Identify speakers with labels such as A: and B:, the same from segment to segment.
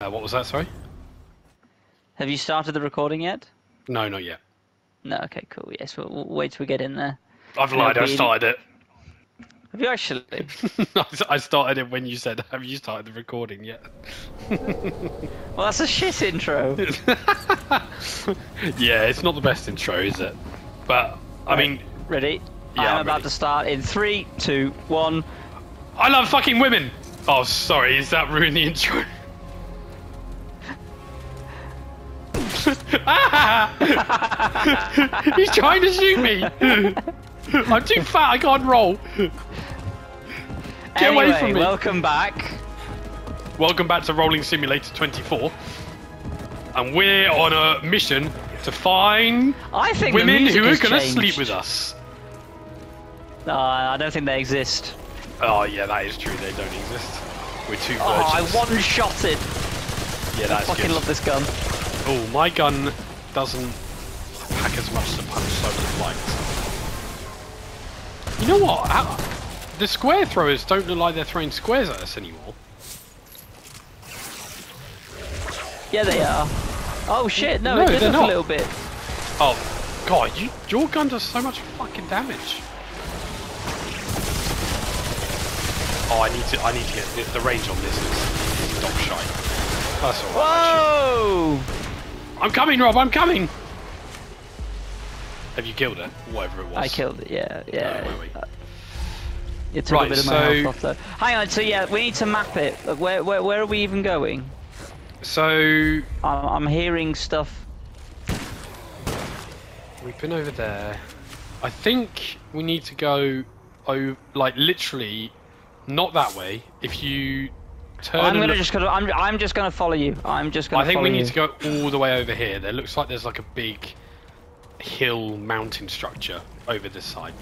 A: Uh, what was that? Sorry.
B: Have you started the recording yet?
A: No, not yet.
B: No. Okay. Cool. Yes. We'll, we'll wait till we get in there.
A: I've lied. I started
B: Have you actually?
A: I started it when you said, "Have you started the recording yet?"
B: Well, that's a shit intro.
A: yeah, it's not the best intro, is it? But I mean,
B: Ready?
A: Yeah,
B: I'm
A: I'm
B: about
A: ready.
B: to start in three, two, one.
A: I love fucking women. Oh, sorry. Is that ruin the intro? Ah! He's trying to shoot me. I'm too fat. I can't roll. Get away from me.
B: welcome back.
A: Welcome back to Rolling Simulator 24. And we're on a mission to find
B: I think
A: women who are going to sleep with us.
B: Uh, I don't think they exist.
A: Oh, yeah, that is true. They don't exist. We're too virgins.
B: Oh, I one-shotted.
A: yeah, that's I
B: Fucking
A: good.
B: love this gun.
A: Oh, my gun doesn't pack as much as a punch as I would liked. You know what? How, the square throwers don't look like they're throwing squares at us anymore.
B: Yeah, they are. Oh shit! No,
A: No,
B: it did look
A: not.
B: a little bit.
A: Oh, God, you, your gun does so much fucking damage. Oh, I need to, I need to get the, the range on this is dog shite. That's alright.
B: Whoa!
A: I'm coming, Rob. I'm coming. Have you killed it? Whatever it was.
B: I killed it. Yeah, yeah.
A: Wait, wait.
B: Uh, it took
A: Right,
B: a bit of my
A: so-
B: health off though. Hang on. So yeah, we need to map it. Uh, where, where, where are we even going?
A: So
B: I'm, I'm hearing stuff.
A: we've been over there. I think we need to go, oh, like literally, not that way. If you turn,
B: I'm gonna just gonna. I'm, I'm just gonna follow you. I'm just gonna.
A: I think we need
B: you.
A: to go all the way over here. There looks like there's like a big hill mountain structure over this side.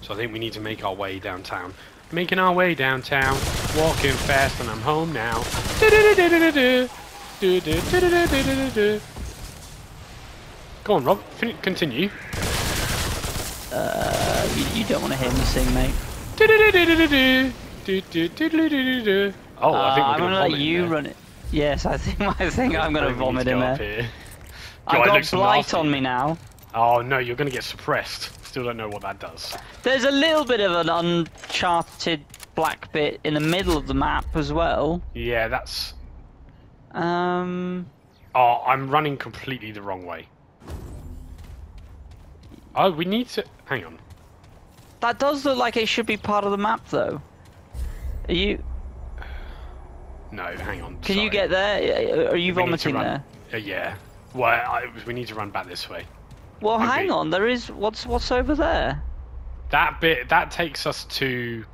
A: So I think we need to make our way downtown. Making our way downtown, walking fast, and I'm home now. Go on, Rob. Fin- continue.
B: Uh, you, you don't want to hear me sing, mate.
A: Oh, I think
B: Uh,
A: we're
B: I'm
A: gonna
B: gonna let you run it. Yes, I think I think I'm gonna
A: I think we need
B: vomit in there.
A: here.
B: I've got blight
A: nasty.
B: on me now.
A: Oh no, you're gonna get suppressed. Still don't know what that does.
B: There's a little bit of an uncharted black bit in the middle of the map as well.
A: Yeah, that's.
B: Um,
A: Oh, I'm running completely the wrong way. Oh, we need to. Hang on.
B: that does look like it should be part of the map, though. Are you?
A: No, hang on.
B: Can you get there? Are you
A: We
B: vomiting
A: run-
B: there?
A: Uh, yeah. Well, I, we need to run back this way.
B: Well, hang on. There is what's what's over there.
A: That bit that takes us to.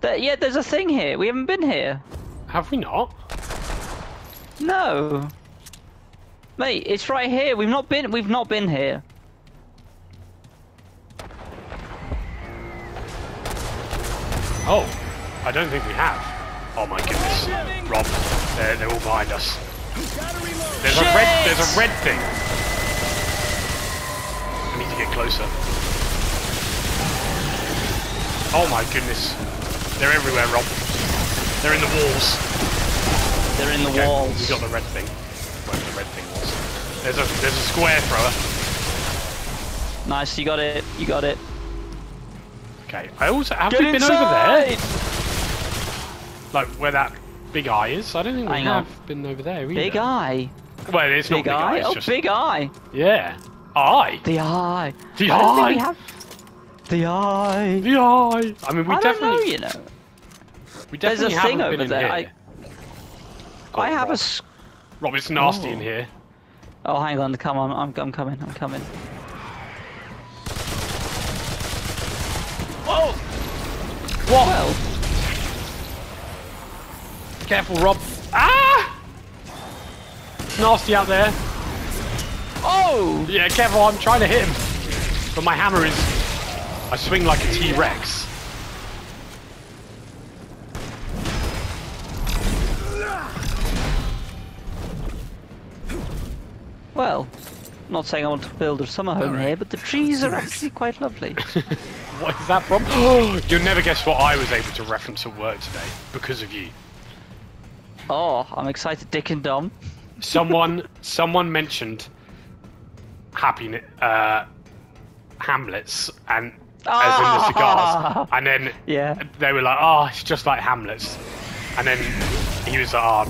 B: There, yeah, there's a thing here. We haven't been here.
A: Have we not?
B: No. Mate, it's right here. We've not been. We've not been here.
A: Oh, I don't think we have. Oh my goodness, Rob, they're, they're all behind us. There's a red. There's a red thing. I need to get closer. Oh my goodness, they're everywhere, Rob. They're in the walls.
B: They're in the
A: Okay,
B: walls.
A: We got the red thing. Whatever the red thing was. There's a there's a square thrower.
B: Nice, you got it. You got it.
A: Okay. I also have
B: Get
A: we been
B: inside!
A: over there? Like where that big eye is? I don't think we
B: Hang on.
A: have been over there either.
B: Big eye.
A: Well, it's
B: Big,
A: not big
B: eye.
A: eye.
B: Oh,
A: just
B: big eye.
A: yeah. Eye.
B: The eye.
A: The
B: I don't think
A: eye.
B: we have. The eye.
A: The eye. I mean, we
B: I don't
A: definitely
B: know, you know.
A: we
B: There's a
A: definitely
B: thing over there.
A: here.
B: I,
A: Go
B: I have a.
A: Rob.
B: s-
A: Rob, it's nasty
B: Oh.
A: in here.
B: Oh, hang on. Come on. I'm, I'm coming. I'm coming.
A: Whoa! What?
B: Well,
A: Careful, Rob. Ah! It's nasty out there.
B: oh!
A: Yeah, careful. I'm trying to hit him, but my hammer is. I swing like a T-Rex.
B: Well, I'm not saying I want to build a summer home here, but the trees are actually quite lovely.
A: What is that from? You'll never guess what I was able to reference a word today because of you.
B: Oh, I'm excited, Dick and Dom.
A: Someone, someone mentioned happiness, uh, Hamlets, and as in the cigars,
B: Ah!
A: and then
B: Yeah.
A: they were like, "Oh, it's just like Hamlets," and then he was like, "Oh,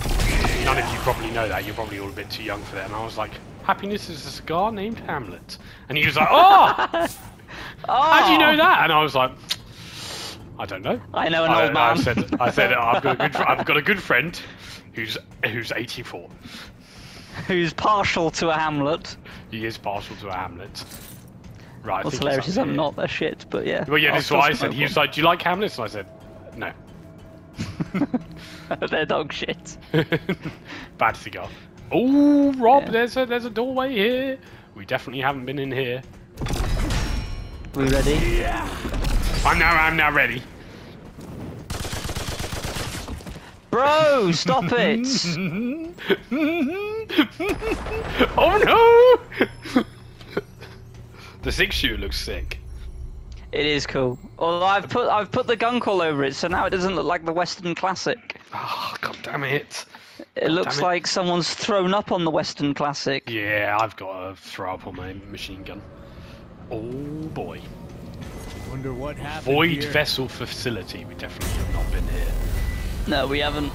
A: none of you probably know that. You're probably all a bit too young for that." And I was like, "Happiness is a cigar named Hamlet," and he was like, "Oh,
B: Oh,
A: how do you know that?" And I was like, "I don't know."
B: I know an
A: I,
B: old man.
A: I said, "I said I've got a good, I've got a good friend who's who's 84.
B: Who's partial to a Hamlet.
A: He is partial to a Hamlet." Right.
B: What's hilarious is I'm not that shit, but yeah.
A: Well, yeah, is what I said. He was like, "Do you like Hamlet?" And I said, "No."
B: They're dog shit.
A: Bad cigar. Oh, Rob,
B: Yeah.
A: there's a there's a doorway here. We definitely haven't been in here.
B: We ready?
A: I'm now I'm now ready.
B: Bro, stop it!
A: oh no! the six shooter looks sick.
B: It is cool. Although I've put I've put the gunk all over it, so now it doesn't look like the Western Classic.
A: Oh god damn it!
B: It looks
A: it.
B: like someone's thrown up on the Western Classic.
A: Yeah, I've got to throw up on my machine gun. Oh boy.
C: Wonder what happened
A: Void
C: here.
A: vessel facility. We definitely have not been here.
B: No, we haven't.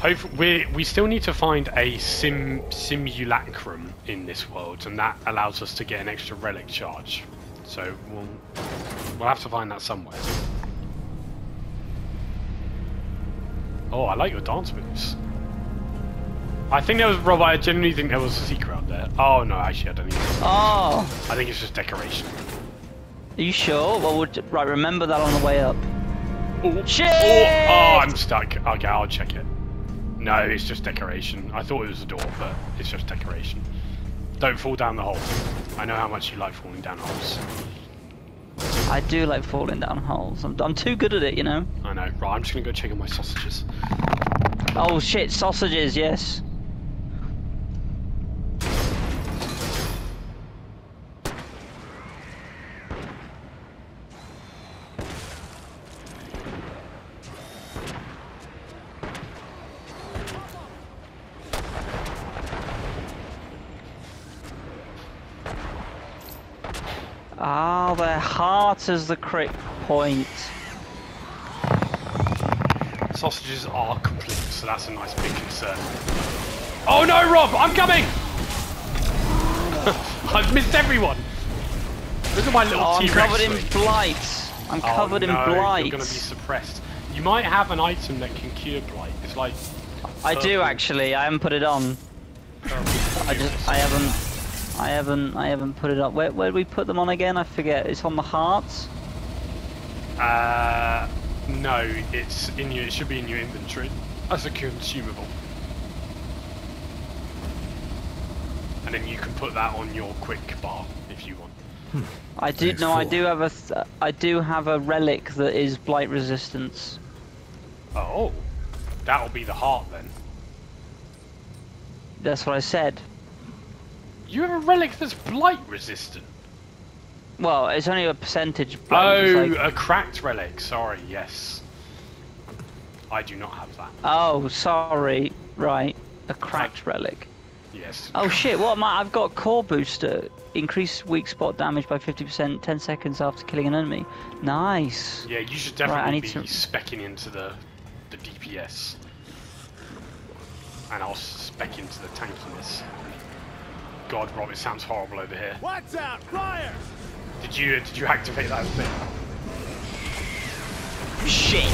A: Hope we we still need to find a sim simulacrum in this world, and that allows us to get an extra relic charge. So we'll we'll have to find that somewhere. Oh, I like your dance moves. I think there was Rob. I genuinely think there was a secret out there. Oh no, actually, I don't think. So.
B: Oh,
A: I think it's just decoration.
B: Are you sure? Well, we'll right. Remember that on the way up.
A: Oh,
B: Shit!
A: Oh, oh, I'm stuck. Okay, I'll check it. No, it's just decoration. I thought it was a door, but it's just decoration. Don't fall down the hole. I know how much you like falling down holes.
B: I do like falling down holes. I'm, I'm too good at it, you know.
A: I know. Right, I'm just gonna go check on my sausages.
B: Oh shit, sausages, yes. Ah, their heart is the crit point.
A: Sausages are complete, so that's a nice big concern. Oh no, Rob! I'm coming! I've missed everyone! Look at my little
B: Oh, I'm covered in blight. I'm
A: Oh,
B: covered in blight.
A: You're gonna be suppressed. You might have an item that can cure blight. It's like
B: I do actually. I haven't put it on. I just, I haven't, I haven't, I haven't put it up. Where, where do we put them on again? I forget. It's on the hearts.
A: Uh, no, it's in your. It should be in your inventory as a consumable, and then you can put that on your quick bar if you want.
B: I do.
C: Thanks
B: No, I do have a, th I do have a relic that is blight resistance.
A: Oh, that'll be the heart then.
B: That's what I said.
A: You have a relic that's blight resistant.
B: Well, it's only a percentage. blight,
A: Oh,
B: like-
A: a cracked relic. Sorry, yes. I do not have that.
B: oh, sorry. Right, a cracked relic.
A: Yes.
B: Oh shit! What am I? I've got core booster. Increase weak spot damage by 50% 10 seconds after killing an enemy. Nice.
A: Yeah, you should
B: Right, I
A: definitely
B: need
A: be
B: to-
A: specking into the the DPS, and I'll spec into the tankiness. God, Rob, it sounds horrible over here.
C: Watch out! Fire!
A: Did you did you activate that thing?
B: Shit.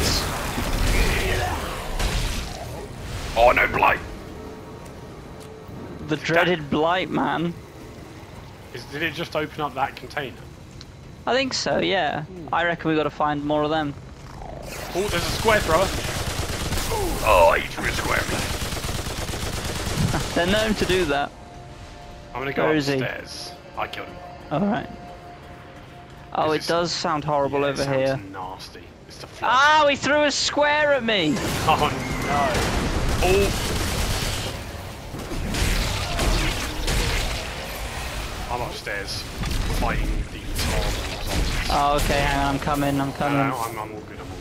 A: Oh no, blight!
B: The dreaded blight, man.
A: Is, did it just open up that container?
B: I think so, yeah. Hmm. I reckon we got to find more of them.
A: Oh, there's a square thrower. Oh, he threw a square. at.
B: They're known to do that.
A: I'm gonna go
B: Where
A: upstairs. I killed him.
B: Alright. Oh, it does sound horrible
A: Yeah,
B: over here.
A: Nasty. It's the.
B: Ah, he threw a square at me!
A: Oh no. Oh. I'm upstairs fighting these horrible zombies.
B: Oh, okay, hang on, I'm coming, I'm coming.
A: no, I'm, I'm all good, I'm all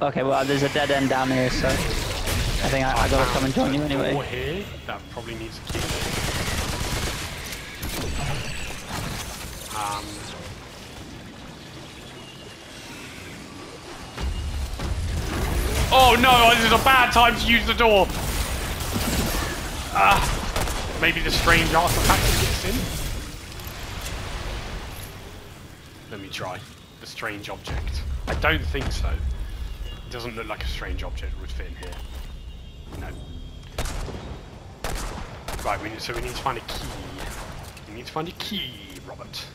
A: good.
B: Okay, well, there's a dead end down here, so. I think I, I gotta come and join you anyway.
A: here, that probably needs a key. Um, oh no, this is a bad time to use the door! Ah, maybe the strange artifact gets in? Let me try. The strange object. I don't think so. It doesn't look like a strange object would fit in here. No. Right, we need, so we need to find a key. We need to find a key, Robert.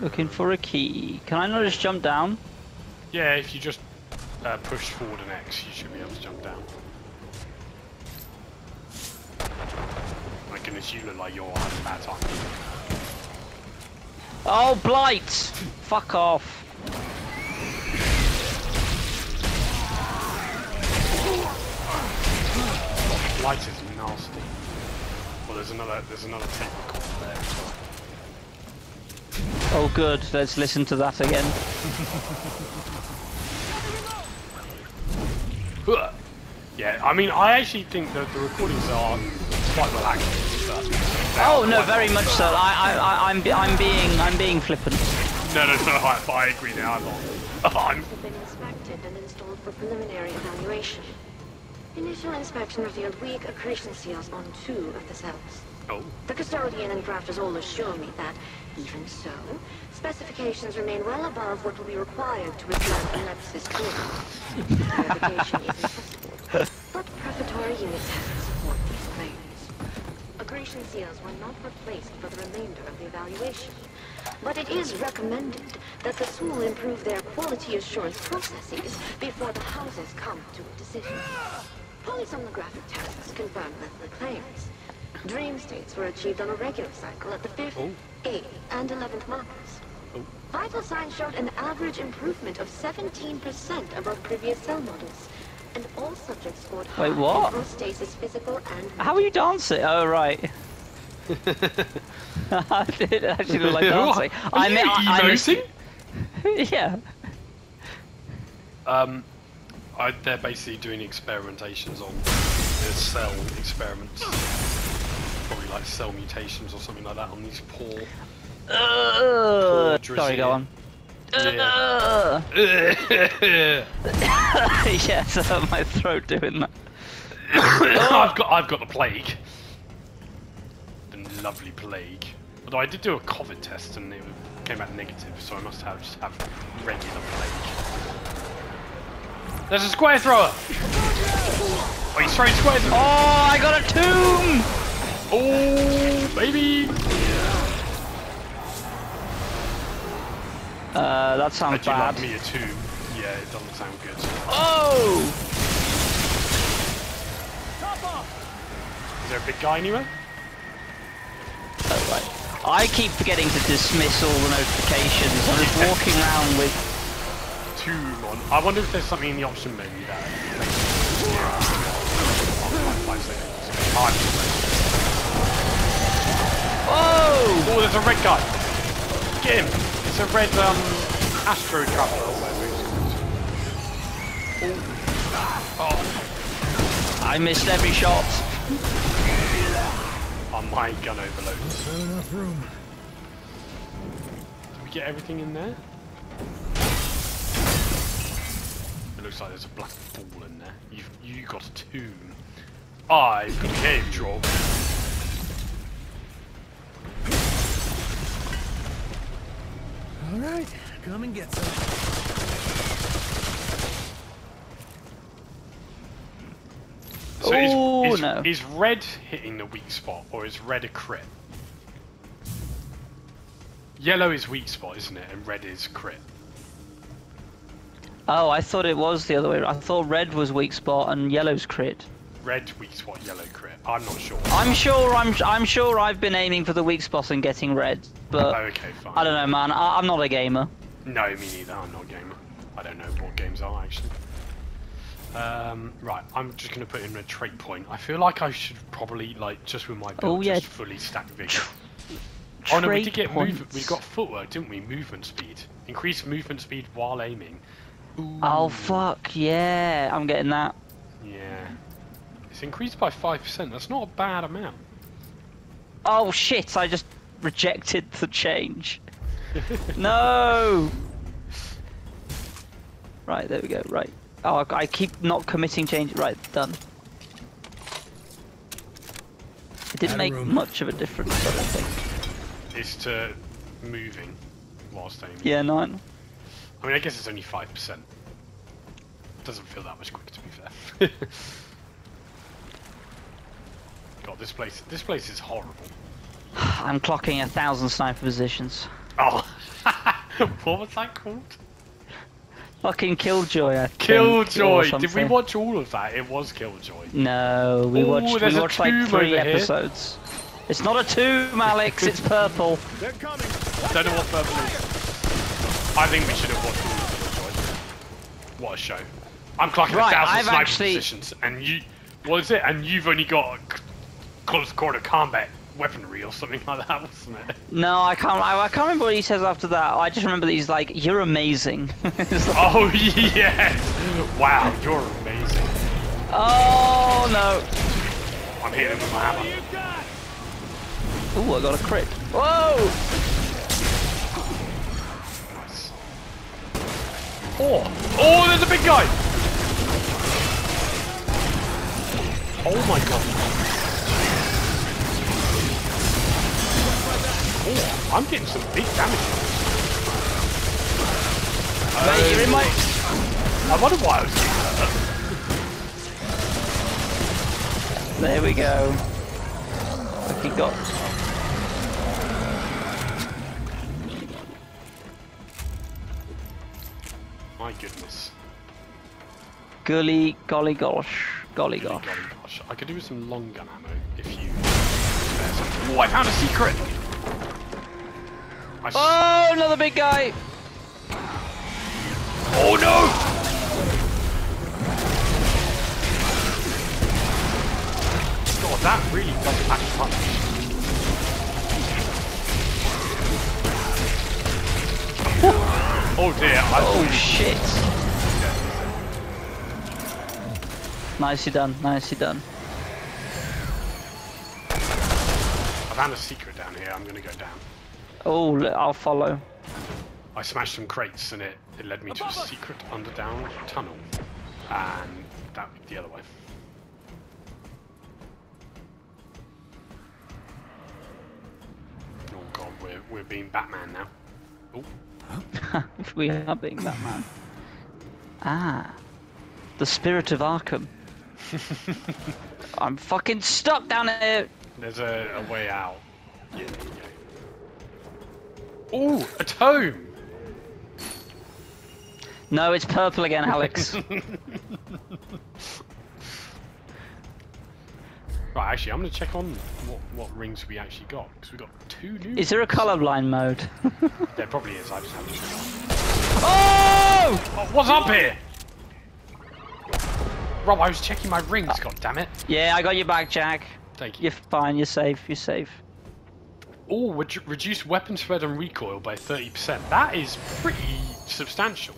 B: Looking for a key. Can I not just jump down?
A: Yeah, if you just uh, push forward an X, you should be able to jump down. My goodness, you look like you're having a bad time.
B: Oh, blight! Fuck off.
A: Light is nasty. Well, there's another, there's another technical there as well.
B: Oh, good. Let's listen to that again.
A: Yeah, I mean, I actually think that the recordings are quite relaxing.
B: Oh no,
A: quite
B: very much so. I, I, I, I'm, I'm being, I'm being flippant.
A: No, no, no, I, I agree now. I'm not. I'm,
D: have been inspected and installed for preliminary evaluation. Initial inspection revealed weak accretion seals on two of the cells.
A: Oh,
D: The custodian and crafters all assure me that, even so, specifications remain well above what will be required to withstand Alexis Jordan. Verification is impossible, but prefatory unit tests support these claims. Accretion seals were not replaced for the remainder of the evaluation, but it is recommended that the school improve their quality assurance processes before the houses come to a decision. Polysomnographic tests confirm the claims. Dream states were achieved on a regular cycle at the 5th,
A: Oh.
D: 8th, and 11th markers.
A: Oh.
D: Vital signs showed an average improvement of 17% above previous cell models. And all subjects scored high
B: Wait, what?
D: in both stasis physical and
B: How are you dancing? Oh right. I did actually look like dancing.
A: Are
B: I
A: you
B: mean, I, I missed- yeah.
A: Um, I, they're basically doing experimentations on the cell experiments. Probably like cell mutations or something like that on these poor.
B: Uh,
A: Poor
B: sorry, go on.
A: Yeah.
B: Uh, yes, uh, my throat doing that.
A: I've got I've got the plague. The lovely plague. Although I did do a COVID test and it came out negative, so I must have just have regular plague. There's a square thrower! Oh, he's throwing squares at me.
B: Oh, I got a tomb!
A: Oh, baby!
B: Uh, that sounds bad.
A: like me a two? Yeah, it doesn't sound good.
B: Oh!
A: Is there a big guy anywhere?
B: Oh, right. I keep forgetting to dismiss all the notifications. I'm just walking around with.
A: Two on. I wonder if there's something in the option menu that makes Five seconds. Five seconds.
B: Whoa!
A: Oh, there's a red guy. Get him. It's a red um astro traveler. Oh,
B: I missed every shot.
A: oh my gun overload.
C: Not enough room.
A: Did we get everything in there? It looks like there's a black ball in there. You've you got a tomb. I've got a
C: All right, come and get some.
A: So is-
B: Oh,
A: is,
B: no.
A: is red hitting the weak spot or is red a crit? Yellow is weak spot, isn't it? And red is crit.
B: Oh, I thought it was the other way. I thought red was weak spot and yellow's crit.
A: Red weak spot, yellow crit. I'm not sure.
B: I'm sure. I'm. I'm sure. I've been aiming for the weak spot and getting red, but
A: okay, fine.
B: I don't know, man. I, I'm not a gamer.
A: No, me neither. I'm not a gamer. I don't know what games are actually. Um, right, I'm just going to put in a trait point. I feel like I should probably, like, just with my build,
B: Oh, yeah.
A: just fully stack vigor. Oh no, we did get movement. We got footwork, didn't we? Movement speed. Increase movement speed while aiming.
B: Oh fuck yeah! I'm getting that.
A: Yeah. It's increased by 5%. That's not a bad amount.
B: Oh shit! I just rejected the change. no. Right there we go. Right. Oh, I- I keep not committing change. Right, done. It didn't make
C: room.
B: much of a difference, I don't think.
A: It's to moving whilst aiming.
B: Yeah, nine.
A: I mean, I guess it's only 5%. Doesn't feel that much quicker, to be fair. God, this place, this place is horrible.
B: I'm clocking a thousand sniper positions.
A: Oh, what was that called?
B: Fucking Killjoy, I think.
A: Killjoy. Did we watch all of that? It was Killjoy.
B: No, we
A: Ooh,
B: watched. We watched like three
A: over here.
B: episodes. It's not a tomb, Alex. It's purple.
C: They're coming.
A: Don't know what purple is. I think we should have watched all of Killjoy. What a show. I'm clocking
B: Right,
A: a thousand
B: I've
A: sniper
B: actually-
A: positions, and you, what is it? And you've only got c- close quarter combat weaponry or something like that, wasn't it?
B: No, I can't. I, I can't remember what he says after that. I just remember that he's like, "You're amazing." Like,
A: Oh yes! Wow, you're amazing.
B: oh no!
A: I'm hitting him with my hammer.
B: Ooh, I got a crit. Whoa!
A: Nice. Oh! Oh, there's a big guy! Oh my god. Oh, I'm getting some big damage.
B: Mate, you're in my.
A: I wonder why I was getting hurt.
B: There we go. He got.
A: My goodness.
B: Gully, golly gosh, golly
A: Golly,
B: gosh.
A: golly gosh. I could do with some long gun ammo if you. Oh, I found a secret! I s-
B: Oh, another big guy!
A: oh no! God, that really does pack a punch. oh dear, I
B: Oh
A: thought
B: shit! Nicely done, nicely done.
A: I found a secret down here, I'm gonna go down.
B: Oh, I'll follow.
A: I smashed some crates and it, it led me to a secret underdown tunnel. And that the other way. Oh god, we're, we're being Batman now. Oh,
B: we are being Batman. Ah, the spirit of Arkham. I'm fucking stuck down here.
A: there's a, a way out. Yeah, go. Ooh, a tome!
B: No, it's purple again, Alex.
A: Right, actually, I'm gonna check on what, what rings we actually got, because we got two new
B: is there a colorblind mode?
A: There probably is, I just haven't
B: oh!
A: Oh, what's up here? Rob, I was checking my rings, uh, god damn it.
B: Yeah, I got your back, Jack.
A: Thank you.
B: You're fine. You're safe. You're safe.
A: Oh, redu- reduce weapon spread and recoil by 30%. That is pretty substantial.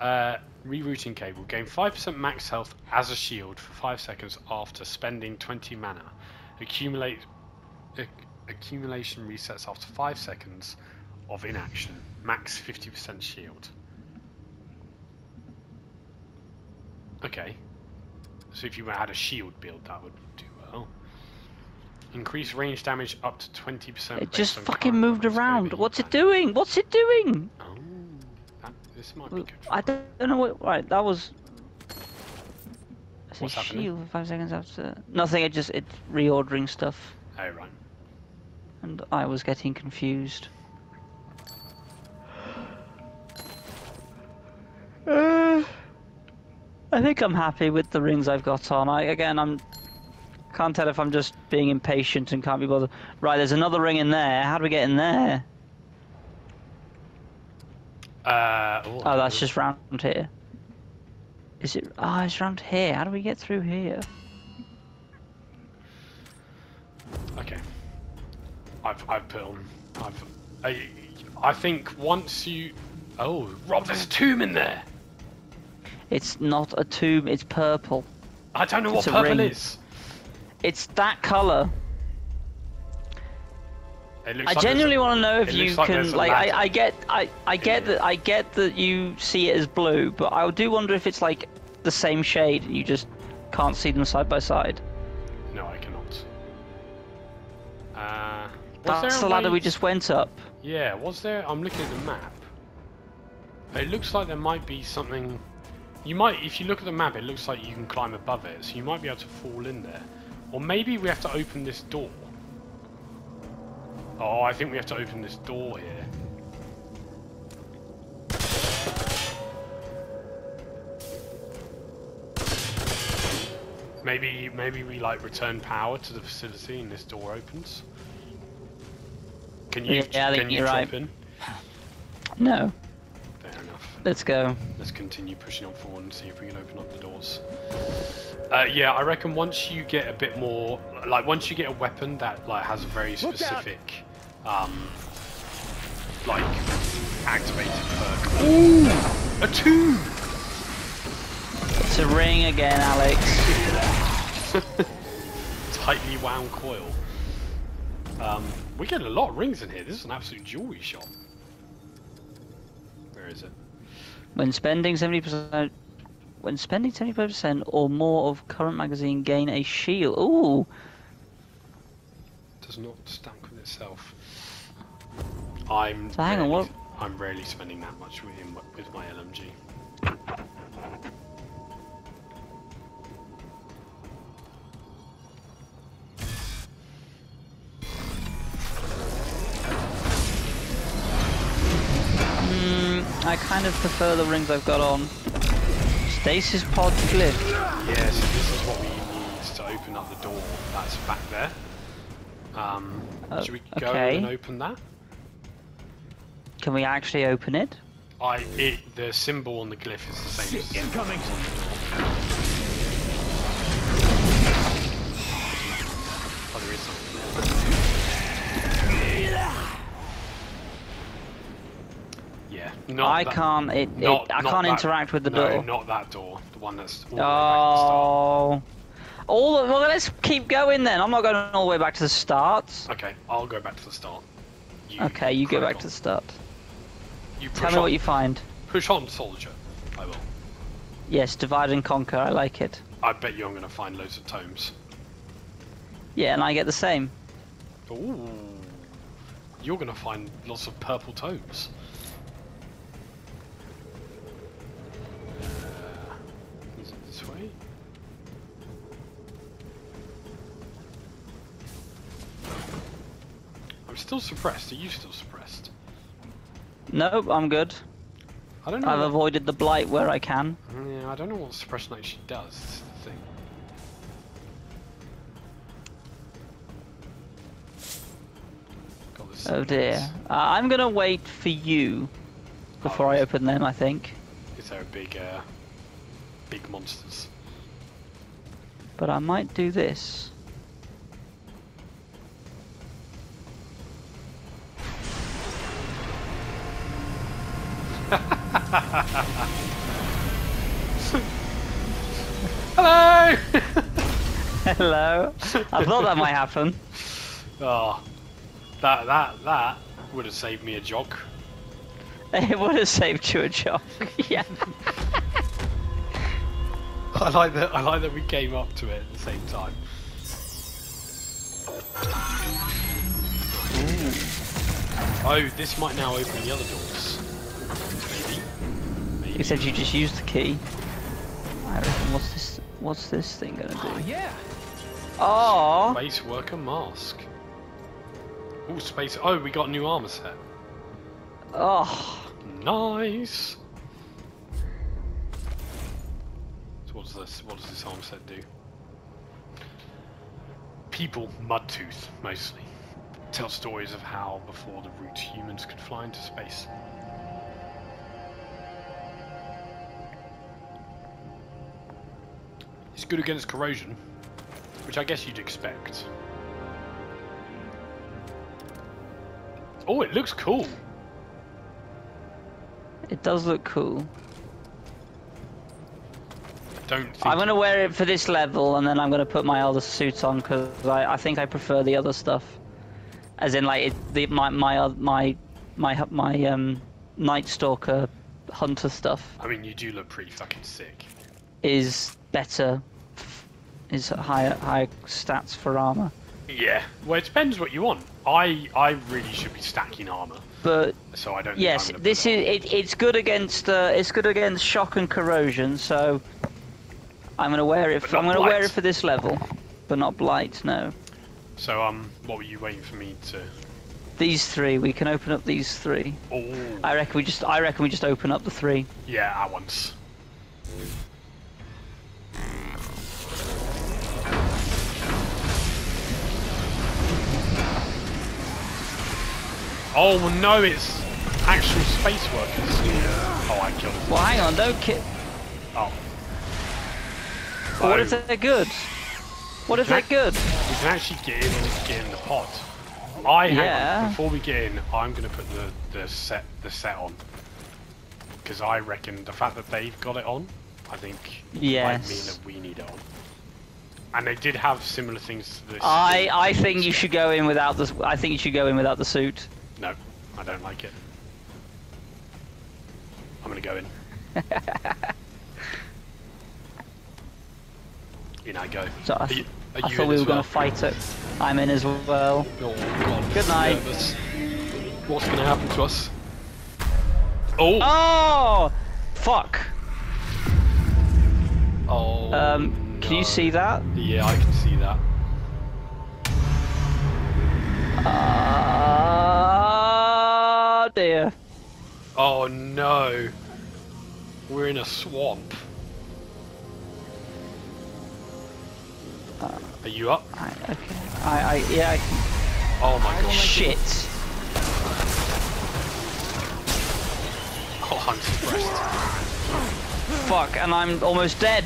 A: Uh, rerouting cable. Gain 5% max health as a shield for 5 seconds after spending 20 mana. Accumulate ac- Accumulation resets after 5 seconds of inaction. Max 50% shield. Okay. So if you had a shield build, that would do well. Increase range damage up to 20%.
B: It just fucking moved around. What's it doing? What's it doing?
A: Oh, that, this might be good.
B: I don't, don't know what. Right, that was.
A: What's happening?
B: shield for five seconds after. Nothing. It just it's reordering stuff,
A: Oh, right.
B: and I was getting confused. Uh, I think I'm happy with the rings I've got on. I again, I'm can't tell if I'm just being impatient and can't be bothered. Right, there's another ring in there. How do we get in there?
A: Uh, oh,
B: Oh, that's just round here. Is it? Oh, it's round here. How do we get through here?
A: Okay. I've, I've put on. I've. I, I think once you. Oh, Rob, there's a tomb in there!
B: It's not a tomb, It's purple.
A: I don't know what
B: It's a
A: purple
B: ring.
A: is.
B: It's that color.
A: It looks
B: I
A: like
B: genuinely want to know if you
A: like
B: can like. I, I get I I get that I get that you see it as blue, but I do wonder if it's like the same shade and you just can't see them side by side.
A: No, I cannot. Uh,
B: That's the ladder
A: way-
B: we just went up.
A: Yeah, was there? I'm looking at the map. It looks like there might be something. You might, if you look at the map, it looks like you can climb above it, so you might be able to fall in there. Or maybe we have to open this door. Oh, I think we have to open this door here. Maybe, maybe we like return power to the facility and this door opens. Can you?
B: Yeah,
A: can you jump
B: right.
A: in?
B: No. Let's go.
A: Let's continue pushing on forward and see if we can open up the doors. Uh, yeah, I reckon once you get a bit more, like once you get a weapon that like has a very specific, um, like activated perk. Ooh, a tube.
B: It's a ring again, Alex.
A: Tightly wound coil. Um, we get a lot of rings in here. This is an absolute jewelry shop. Where is it?
B: When spending seventy percent, when spending seventy five percent or more of current magazine, gain a shield. Ooh,
A: Does not stack with itself. I'm.
B: So hang on,
A: rarely-
B: what-
A: I'm rarely spending that much with him with my LMG.
B: I kind of prefer the rings I've got on. Stasis pod glyph.
A: Yeah, so this is what we need to open up the door. That's back there. Um,
B: Oh,
A: should we go
B: okay.
A: and open that?
B: Can we actually open it?
A: I it the symbol on the glyph is the same.
C: Shit,
A: as
C: incoming.
A: Yeah, not
B: I
A: that-
B: can't. It. it I can't
A: that-
B: interact with the
A: no,
B: door.
A: not that door. The one that's all the way back at the start.
B: Oh. All well, let's keep going then. I'm not going all the way back to the start.
A: Okay, I'll go back to the start. You
B: Okay, you go back
A: on.
B: to the start.
A: You push
B: Tell me
A: on,
B: what you find.
A: push on, soldier. I will.
B: Yes, divide and conquer. I like it.
A: I bet you I'm going to find loads of tomes.
B: Yeah, and I get the same.
A: Ooh, you're going to find lots of purple tomes. Still suppressed. Are you still suppressed?
B: Nope, I'm good.
A: I don't know.
B: I've
A: what-
B: avoided the blight where I can.
A: Yeah, I don't know what suppression actually does. This the thing.
B: Oh dear. Uh, I'm gonna wait for you before I open them. I think,
A: there a big, uh, big monsters?
B: but I might do this.
A: Hello!
B: Hello. I thought that might happen.
A: oh, that that that would have saved me a jog.
B: It would have saved you a job. yeah.
A: I like that. I like that we came up to it at the same time. Oh, this might now open the other doors. Maybe. Maybe.
B: You said you just used the key. I reckon. What's this? What's this thing gonna do?
C: Oh,
B: do?
C: yeah.
B: Oh.
A: Space worker mask. Oh, space. Oh, we got a new armor set.
B: Oh.
A: Nice. So what does this? What does this armor set do? People, Mudtooth mostly, tell stories of how before the root humans could fly into space. It's good against corrosion, which I guess you'd expect. Oh, it looks cool.
B: It does look cool.
A: don't think
B: I'm gonna wear it for this level, and then I'm gonna put my other suit on because I, I think I prefer the other stuff. As in, like it, the my my my my my um Night Stalker hunter stuff
A: I mean, you do look pretty fucking sick.
B: is better, is higher higher stats for armor.
A: Yeah. Well, it depends what you want. I I really should be stacking armor,
B: But
A: so I don't.
B: yes, this is
A: it.
B: it, it's good against uh, it's good against shock and corrosion. So I'm gonna wear it. For, I'm gonna wear it for this level, but not blight. No.
A: So um, what were you waiting for me to?
B: These three, we can open up these three.
A: Oh.
B: I reckon we just I reckon we just open up the three.
A: Yeah, at once. Oh no, it's actual space workers. Oh, I killed him.
B: Well, hang on, don't ki-
A: Oh.
B: What if they're good? What if they're good?
A: We can actually get in, and get in the pot. I
B: Yeah.
A: on, before we get in, I'm gonna put the, the set the set on. Because I reckon the fact that they've got it on, I think might mean
B: Yes.
A: that we need it on. And they did have similar things to this.
B: I I think you should go in without the. I think you should go in without the suit.
A: No, I don't like it. I'm gonna go in. in I go.
B: So I,
A: you,
B: I thought we
A: as
B: were gonna fight it. I'm in as well.
A: Oh god.
B: Good night.
A: Nervous. What's gonna happen to us? Oh!
B: Oh, fuck.
A: Oh.
B: Um, can you see that?
A: Yeah, I can see that.
B: Ah, dear.
A: Oh no. We're in a swamp. Are you up?
B: I, okay. I, I, yeah. I can,
A: Oh my god.
B: shit.
A: Oh, I'm suppressed.
B: Fuck, and I'm almost dead.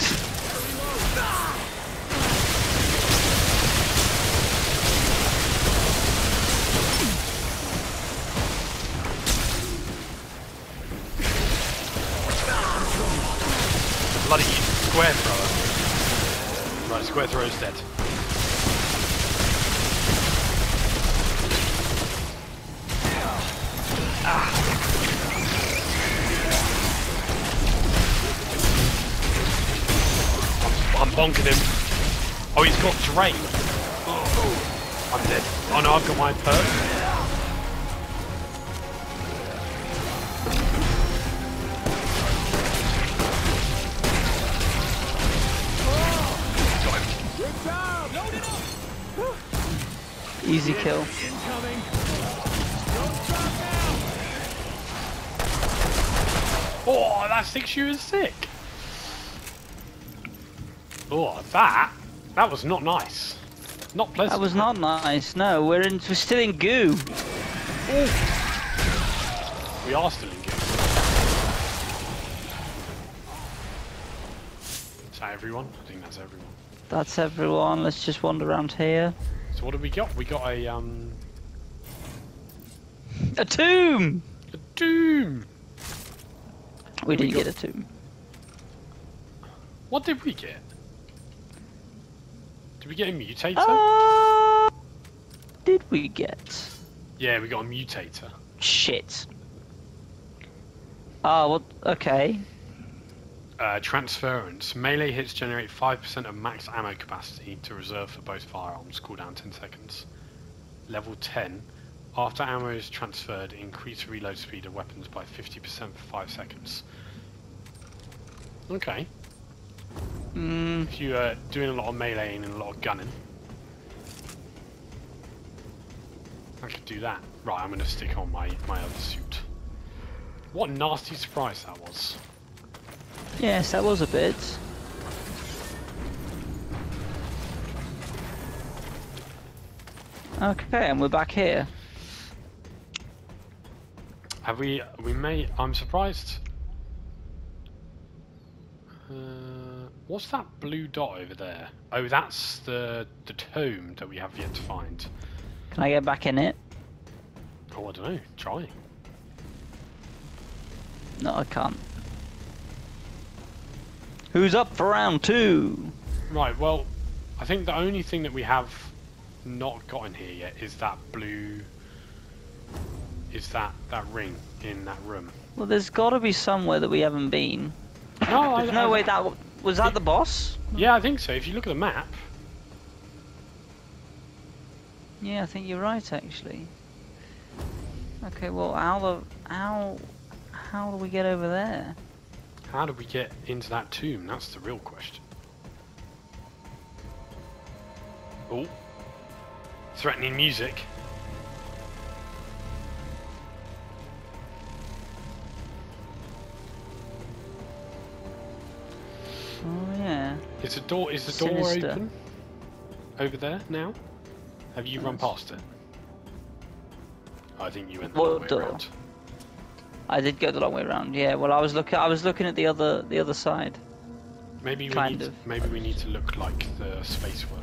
A: Bloody square thrower. Right, square thrower's dead. I'm, I'm bonking him. Oh, he's got drain. I'm dead. Oh no, I've got my perk. Got him.
C: Good job! Load it up!
B: Easy kill.
C: Incoming! Don't drop down!
A: Oh, that six you is sick. Oh, that that was not nice. Not pleasant.
B: That was not nice. No, we're in. We're still in goo.
A: We are still in goo. Is that everyone? I think that's everyone.
B: That's everyone. Let's just wander around here.
A: So what have we got? We got a um
B: A tomb.
A: a doom.
B: We
A: we
B: didn't
A: got?
B: get a tomb.
A: What did we get? Did we get a mutator?
B: Uh, did we get?
A: Yeah, we got a mutator.
B: Shit. Oh, well, Okay.
A: Uh, transference. Melee hits generate 5% of max ammo capacity to reserve for both firearms. Cooldown 10 seconds. Level 10. After ammo is transferred, increase reload speed of weapons by 50% for 5 seconds. Okay.
B: Mm,
A: If you are doing a lot of meleeing and a lot of gunning, I could do that. Right, I'm going to stick on my, my other suit. What a nasty surprise that was.
B: yes, that was a bit. Okay, and we're back here.
A: Have we? We may. I'm surprised. Uh, what's that blue dot over there? Oh, that's the the tome that we have yet to find.
B: Can I get back in it?
A: Oh, I don't know. Try.
B: No, I can't. Who's up for round two?
A: Right, well, I think the only thing that we have not got in here yet is that blue... Is that, that ring in that room.
B: Well, there's got to be somewhere that we haven't been.
A: No, I,
B: There's no
A: I-
B: way that was that the boss.
A: Yeah, I think so. If you look at the map,
B: Yeah, I think you're right actually. Okay, well, how the how how do we get over there?
A: how do we get into that tomb? That's the real question. Oh. Threatening music.
B: Oh yeah.
A: Is the door is the door
B: Sinister.
A: open? Over there now? Have you run past it? I think you went the
B: What
A: long way
B: door?
A: around.
B: I did go the long way around. Yeah. Well, I was looking. I was looking at the other the other side.
A: Maybe we
B: Kind
A: need
B: of.
A: maybe we need to look like the space workers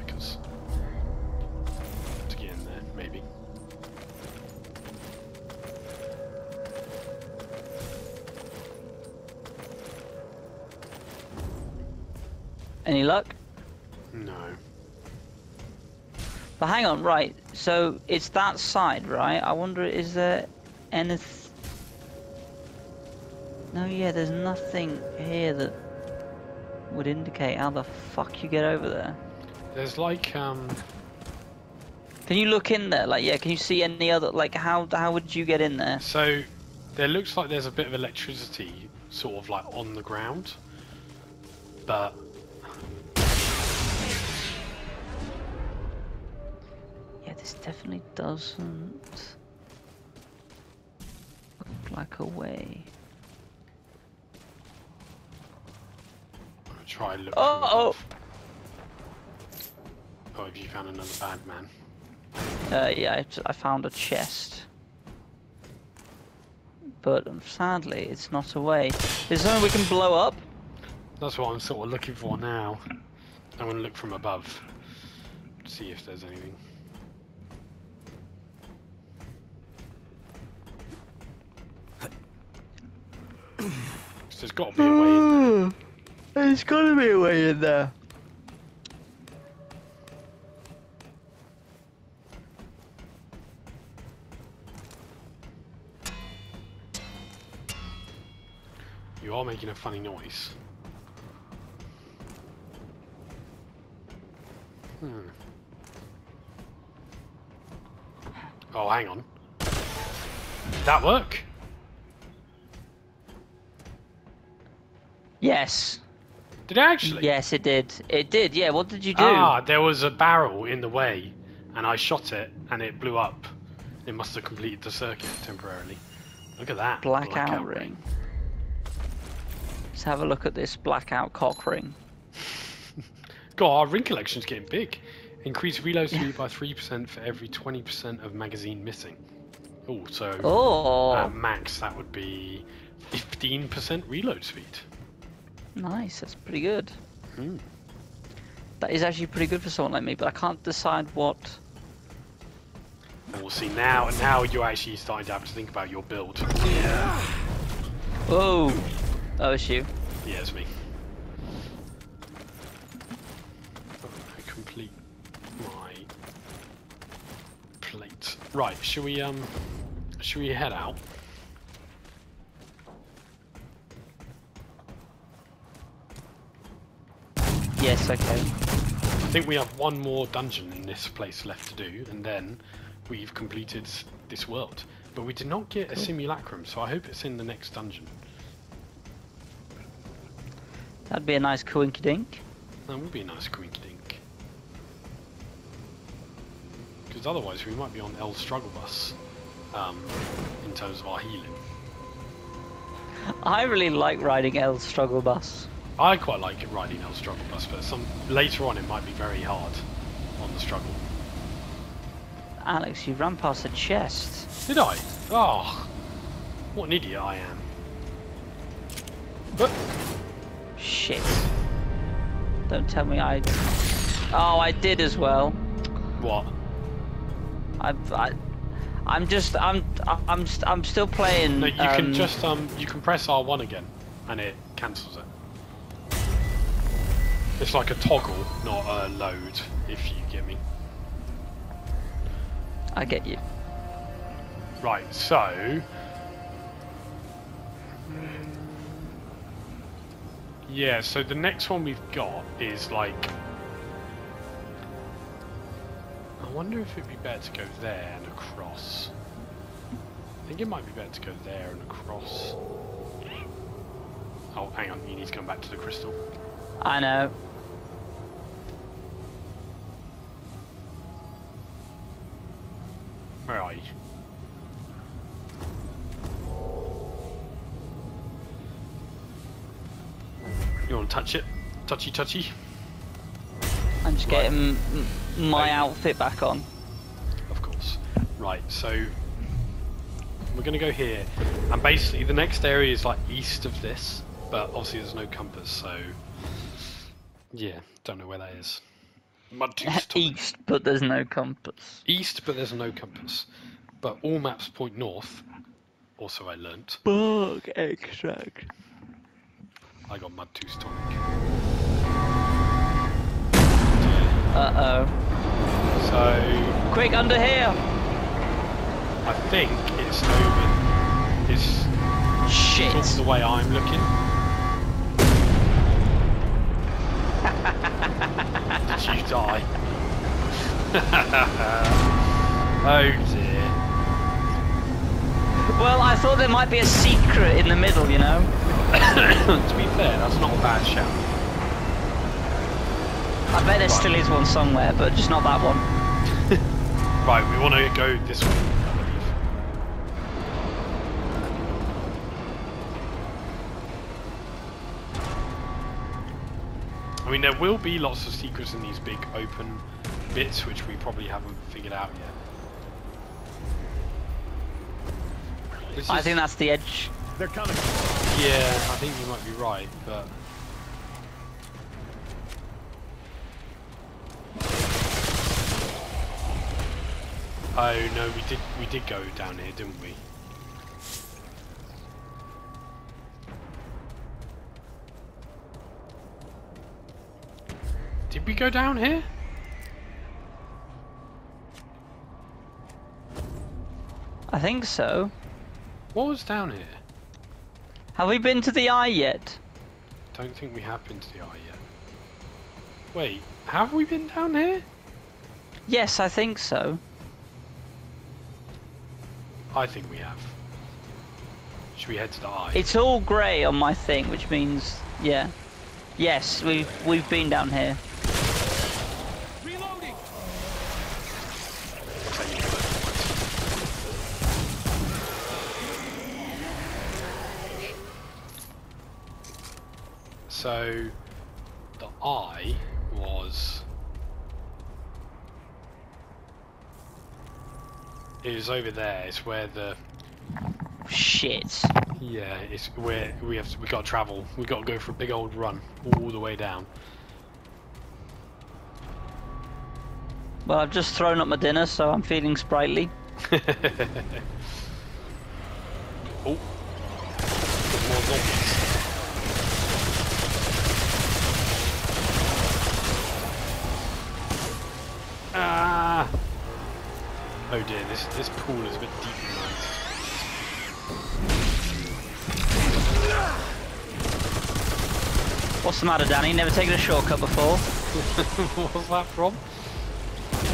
B: Any luck?
A: No.
B: But hang on, right. So it's that side, right? I wonder, is there anything? No, yeah. There's nothing here that would indicate how the fuck you get over there.
A: There's like um
B: Can you look in there? Like, yeah. Can you see any other? Like, how how would you get in there?
A: so there looks like there's a bit of electricity sort of like on the ground. But
B: definitely doesn't look like a way.
A: I'm gonna try and look
B: Oh, oh.
A: Oh, have you found another bad man?
B: Uh, yeah, I, I found a chest. But um, sadly, it's not a way. Is there something we can blow up?
A: That's what I'm sort of looking for now. I'm gonna look from above. See if there's anything. So there's got to be a way in there.
B: There's gotta be a way in there.
A: You are making a funny noise. Hmm. Oh, hang on. Did that work?
B: Yes.
A: Did it actually?
B: Yes, it did. It did, yeah. What did you do?
A: Ah, there was a barrel in the way, and I shot it, and it blew up. It must have completed the circuit temporarily. Look at that.
B: Blackout, ring. Let's have a look at this blackout cock ring.
A: God, our ring collection's getting big. Increase reload speed by 3% for every 20% of magazine missing. Oh, so
B: Oh,
A: at max that would be 15% reload speed.
B: Nice. That's pretty good.
A: Hmm.
B: That is actually pretty good for someone like me, but I can't decide what.
A: We'll see now, now you're actually starting to have to think about your build.
B: Yeah Oh, that was you.
A: Yeah, it's me. I complete my plate. Right, should we um should we head out?
B: Yes, okay.
A: I think we have one more dungeon in this place left to do, and then we've completed this world. But we did not get a simulacrum, so I hope it's in the next dungeon.
B: That'd be a nice coinky dink.
A: That would be a nice quinky dink. Because otherwise we might be on L struggle bus um, in terms of our healing.
B: I really like riding L's struggle bus.
A: I quite like riding L struggle bus, but some later on it might be very hard on the struggle.
B: Alex, you ran past a chest.
A: Did I? Oh, what an idiot I am. But
B: Shit. Don't tell me I. Oh, I did as well.
A: what?
B: I, I, I'm just, I'm, I'm, st- I'm still playing.
A: No, you can
B: um,
A: just um, you can press R1 again, and it cancels it. It's like a toggle, not a load, if you get me.
B: I get you.
A: Right, so. Yeah, so the next one we've got is like. I wonder if it'd be better to go there and across. I think it might be better to go there and across. Oh, hang on, you need to come back to the crystal.
B: I know.
A: Where are you? You want to touch it? Touchy touchy?
B: I'm just
A: Right.
B: getting my outfit back on.
A: Of course. Right, so we're going to go here. And basically the next area is like east of this, but obviously there's no compass, so yeah, don't know where that is. Mudtooth.
B: East, but there's no compass.
A: East, but there's no compass. But all maps point north. Also, I learnt.
B: Bug extract.
A: I got Mudtooth Tonic.
B: Uh oh.
A: So
B: Quick, under here!
A: I think it's over. It's
B: Shit!
A: sort of the way I'm looking. Die? oh dear.
B: Well, I thought there might be a secret in the middle, you know?
A: to be fair, that's not a bad shout.
B: I bet there still is one somewhere, but just not that one.
A: Right, we want to go this way, I mean, there will be lots of secrets in these big open bits, which we probably haven't figured out yet. This
B: I
A: is-
B: think that's the edge.
C: They're coming.
A: Yeah, I think you might be right, but... Oh no, we did we did go down here, didn't we? We go down here?
B: I think so.
A: What was down here?
B: Have we been to the eye yet?
A: Don't think we have been to the eye yet. Wait, have we been down here?
B: Yes, I think so.
A: I think we have. Should we head to the eye?
B: It's all grey on my thing, which means, yeah. Yes, we've we've been down here.
C: Reloading.
A: Tell you what. So, the eye was. It was over there. It's where the
B: Shit.
A: yeah. It's where we have to, we got to travel. We got to go for a big old run all the way down.
B: Well, I've just thrown up my dinner, so I'm feeling sprightly.
A: oh, more zombies. Oh dear, this this pool is a bit deep tonight.
B: What's the matter, Danny? Never taken a shortcut before?
A: What's that from?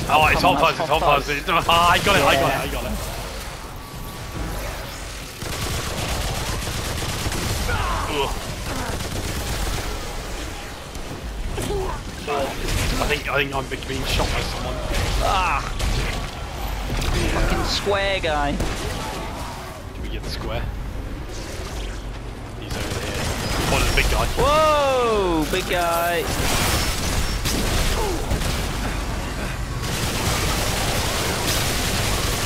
A: Oh, it's
B: come
A: hot
B: on,
A: fuzz, it's
B: Hot
A: hot fuzz. It's- Ah, I got it, I got it, I got it. I think I think I'm being shot by someone.
B: Ah! Fucking square guy.
A: Can we get the square? He's over here. Oh, there's a big guy.
B: Whoa! Big guy.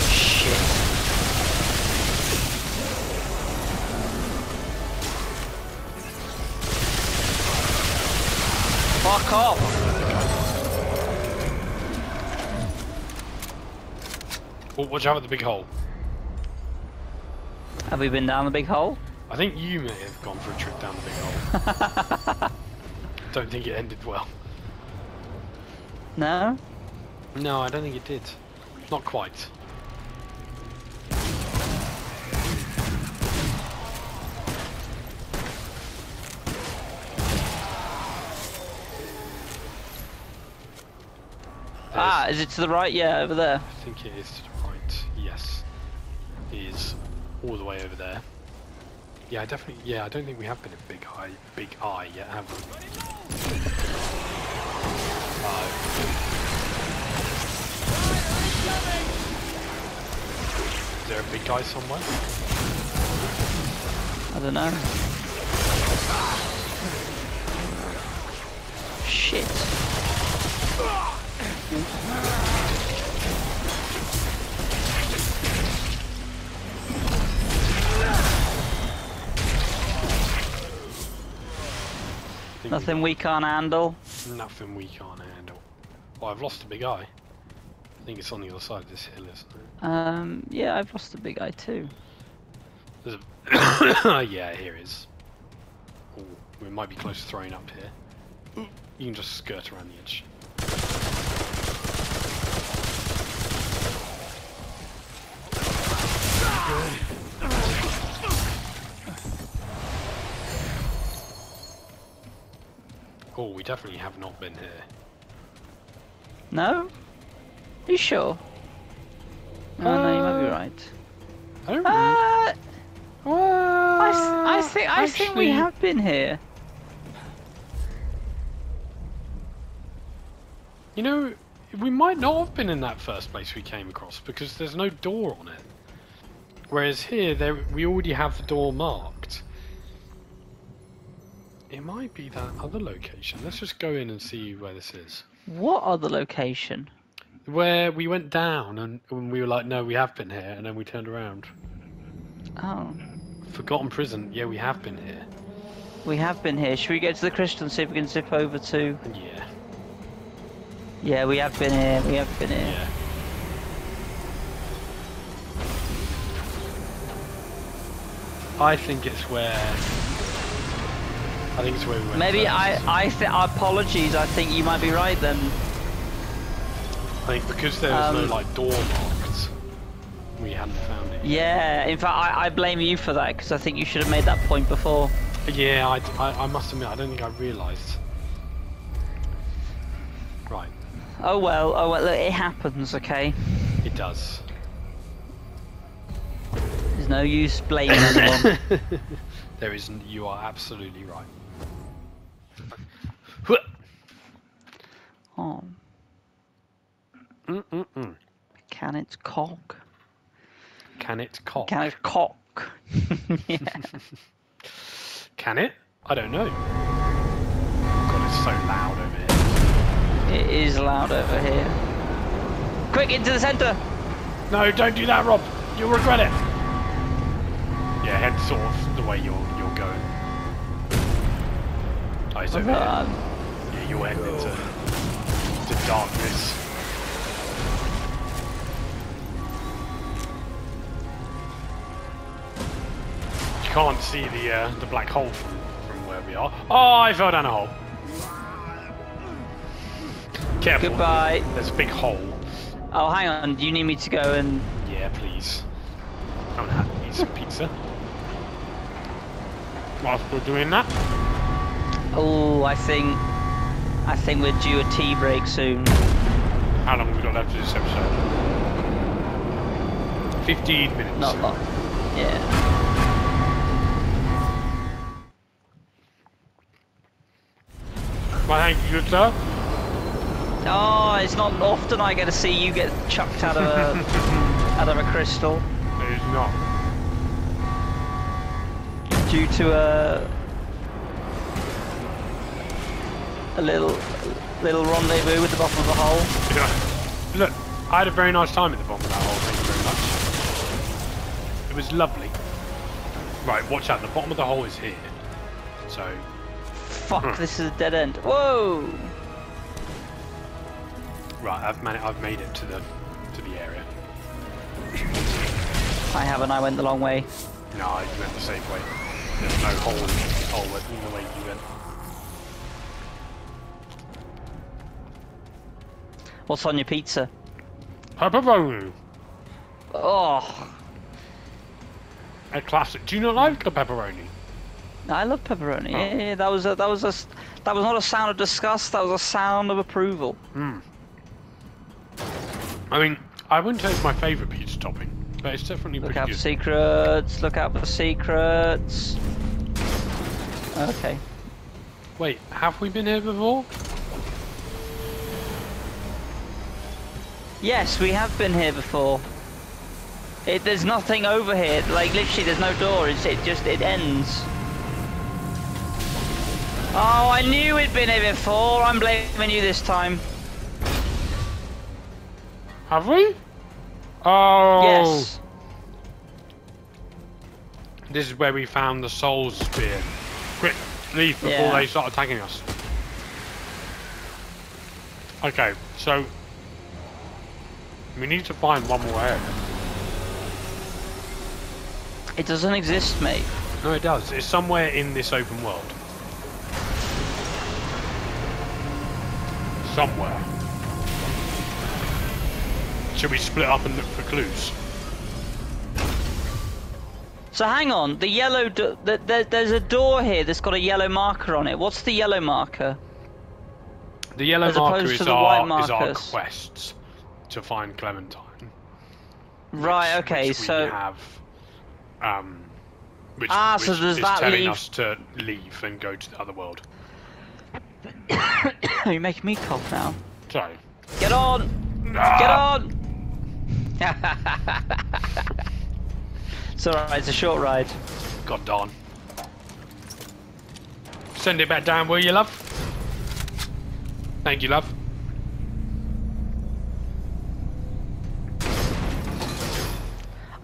B: Shit. Fuck off!
A: Oh, watch out at the big hole.
B: Have we been down the big hole?
A: I think you may have gone for a trip down the big hole. don't think it ended well.
B: No?
A: No, I don't think it did. Not quite.
B: Ah, is it to the right? Yeah, over there.
A: I think it is is all the way over there. Yeah, I definitely. Yeah, I don't think we have been a big eye, big eye yet, have we? Is there a big guy somewhere?
B: I don't know. Shit.
A: I think
B: Nothing we can't handle.
A: nothing we can't handle. Well, I've lost a big eye. I think it's on the other side of this hill, isn't it?
B: Um, yeah, I've lost a big eye too.
A: There's a yeah, here it is. Ooh, we might be close to throwing up here. You can just skirt around the edge. Oh, we definitely have not been here.
B: No? you sure? Oh, no, you might be
A: Uh,
B: right.
A: I don't
B: Uh,
A: Well,
B: I, s- I think I think we have been here.
A: You know, we might not have been in that first place we came across because there's no door on it. Whereas here, there we already have the door marked. It might be that other location. Let's just go in and see where this is.
B: What other location?
A: Where we went down and, and we were like, no, we have been here, and then we turned around.
B: Oh,
A: Forgotten Prison. Yeah, we have been here.
B: we have been here. Should we go to the crystal and see if we can zip over to?
A: Yeah,
B: Yeah, we have been here. We have been here.
A: yeah. I think it's where. I think it's where we went.
B: Maybe
A: first.
B: I I th- apologies. I think you might be right then.
A: I think because there was no
B: Um,
A: like door marked, we hadn't found it.
B: Yeah. In fact, I, I blame you for that because I think you should have made that point before.
A: Yeah, I, I, I must admit, I don't think I realised. Right,
B: Oh well. Oh well. Look, it happens. Okay.
A: it does.
B: There's no use blaming anyone.
A: there isn't. You are absolutely right.
B: oh,
A: Mm-mm-mm.
B: Can it cock?
A: Can it cock?
B: Can it cock? yeah.
A: Can it? I don't know. God, it's so loud over here.
B: It is loud over here. Quick, into the centre!
A: No, don't do that, Rob. You'll regret it. Yeah, head sort of the way you're you're going. Oh, it's over here. Yeah, you'll head into, into darkness. Can't see the uh, the black hole from, from where we are. Oh, I fell down a hole. Careful.
B: Goodbye.
A: There's a big hole.
B: oh, hang on. Do you need me to go and...
A: Yeah, please. I'm gonna have to eat some pizza. Whilst we're doing that.
B: Oh, I think... I think we're due a tea break soon.
A: How long have we got left of this episode? 15 minutes.
B: Not long. Yeah.
A: Well, thank you, sir.
B: Oh, it's not often I get to see you get chucked out of a... out of a crystal.
A: It is not.
B: Due to a... A little... Little rendezvous with the bottom of the hole.
A: Yeah. Look, I had a very nice time at the bottom of that hole, thank you very much. It was lovely. Right, watch out, the bottom of the hole is here. So,
B: Fuck,
A: hmm.
B: this is a dead end. Whoa!
A: Right, I've, I've made it to the to the area.
B: I haven't, I went the long way.
A: No, you went the safe way. There's no hole in the, hole in the way you went.
B: What's on your pizza?
A: Pepperoni.
B: Oh.
A: A classic. Do you not like a pepperoni?
B: I love pepperoni.
A: Oh.
B: Yeah, yeah, that was a, that was a s- that was not a sound of disgust. That was a sound of approval. Hmm.
A: I mean, I wouldn't say it's my favourite pizza topping, but it's definitely
B: Look
A: pretty
B: out for secrets. Look out for secrets. Okay.
A: Wait, have we been here before?
B: Yes, we have been here before. It, there's nothing over here. Like literally, there's no door. It's, it just it ends. Oh, I knew we'd been here before. I'm blaming you this time.
A: Have we? Oh.
B: Yes.
A: This is where we found the soul spear. Quick, leave before
B: Yeah.
A: they start attacking us. Okay, so we need to find one more area.
B: It doesn't exist, mate.
A: No, it does. It's somewhere in this open world. Somewhere. Should we split up and look for clues?
B: So hang on. The yellow. The, the, there's a door here that's got a yellow marker on it. What's the yellow marker?
A: The yellow
B: As
A: marker is our, is our quests to find Clementine.
B: Right.
A: which-
B: okay.
A: which
B: so.
A: we have, um, which,
B: Ah, so
A: which
B: does
A: is
B: that
A: telling
B: leave-
A: us to leave and go to the other world.
B: You're making me cough now.
A: So,
B: Get on. Get
A: Ah!
B: on. it's alright. It's a short ride.
A: God darn. Send it back down, will you, love? Thank you, love.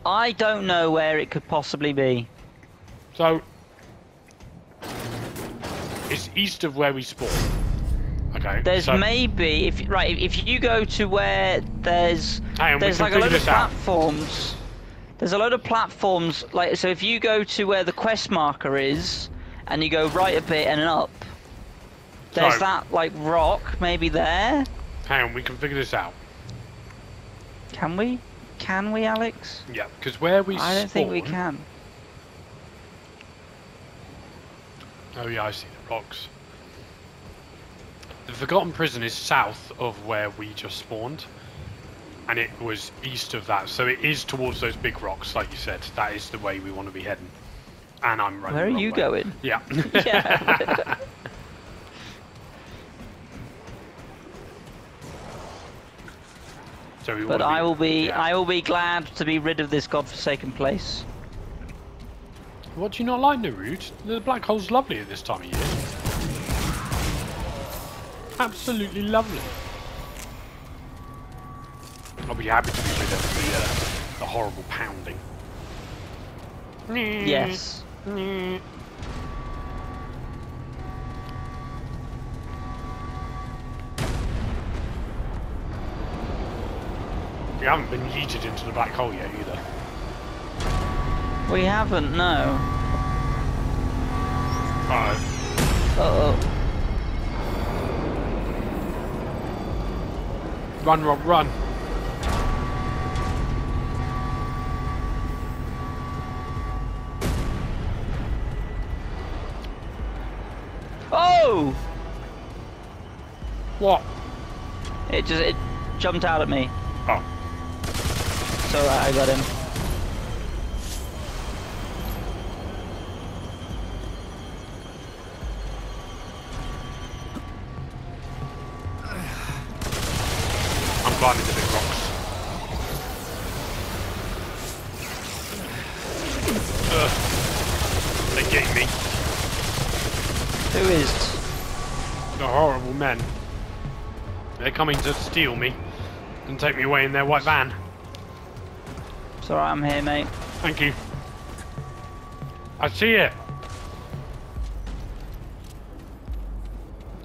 B: I don't know where it could possibly be.
A: So, east of where we spawn. Okay.
B: There's
A: so,
B: maybe if right if you go to where there's
A: on,
B: there's like a load of
A: this out.
B: platforms. There's a load of platforms like so if you go to where the quest marker is and you go right a bit and up. There's
A: So-
B: that like rock maybe there.
A: Hang on, we can figure this out.
B: Can we? Can we, Alex?
A: Yeah, because where we
B: I don't think we can.
A: Oh yeah, I see rocks. The Forgotten Prison is south of where we just spawned. And it was east of that, so it is towards those big rocks, like you said. That is the way we want to be heading. And I'm running.
B: Where are you
A: way.
B: going?
A: Yeah.
B: Yeah.
A: so we
B: but I will be
A: yeah.
B: I will be glad to be rid of this godforsaken place.
A: What do you not like, N'Erud? The black hole's lovely at this time of year. Absolutely lovely. I'll be happy to be rid of the, uh, the horrible pounding.
B: Yes.
A: We haven't been yeeted into the black hole yet either.
B: We haven't, no.
A: Alright.
B: Uh oh.
A: Run, Rob, run.
B: Oh!
A: What?
B: It just it jumped out at me.
A: Oh.
B: So I got him.
A: I'm climbing the big rocks. Ugh. They're getting me.
B: Who is?
A: The horrible men. They're coming to steal me and take me away in their white van.
B: It's alright, I'm here, mate.
A: Thank you. I see it.